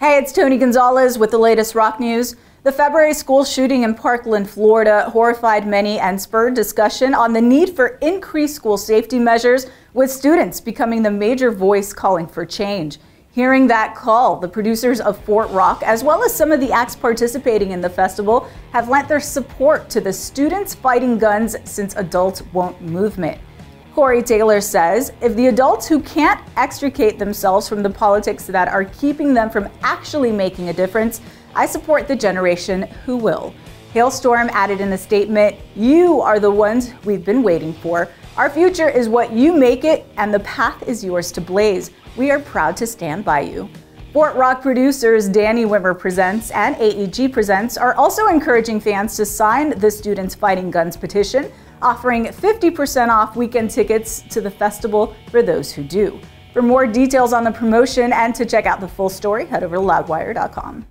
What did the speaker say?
Hey, it's Tony Gonzalez with the latest rock news. The February school shooting in Parkland, Florida horrified many and spurred discussion on the need for increased school safety measures, with students becoming the major voice calling for change. Hearing that call, the producers of Fort Rock, as well as some of the acts participating in the festival, have lent their support to the Students Fighting Guns Since Adults Won't movement. Corey Taylor says if the adults who can't extricate themselves from the politics that are keeping them from actually making a difference, I support the generation who will. Halestorm added in a statement, You are the ones we've been waiting for. Our future is what you make it, and the path is yours to blaze. We are proud to stand by you. Fort Rock producers Danny Wimmer Presents and AEG Presents are also encouraging fans to sign the Students Fighting Guns petition offering 50% off weekend tickets to the festival for those who do. For more details on the promotion and to check out the full story, head over to loudwire.com.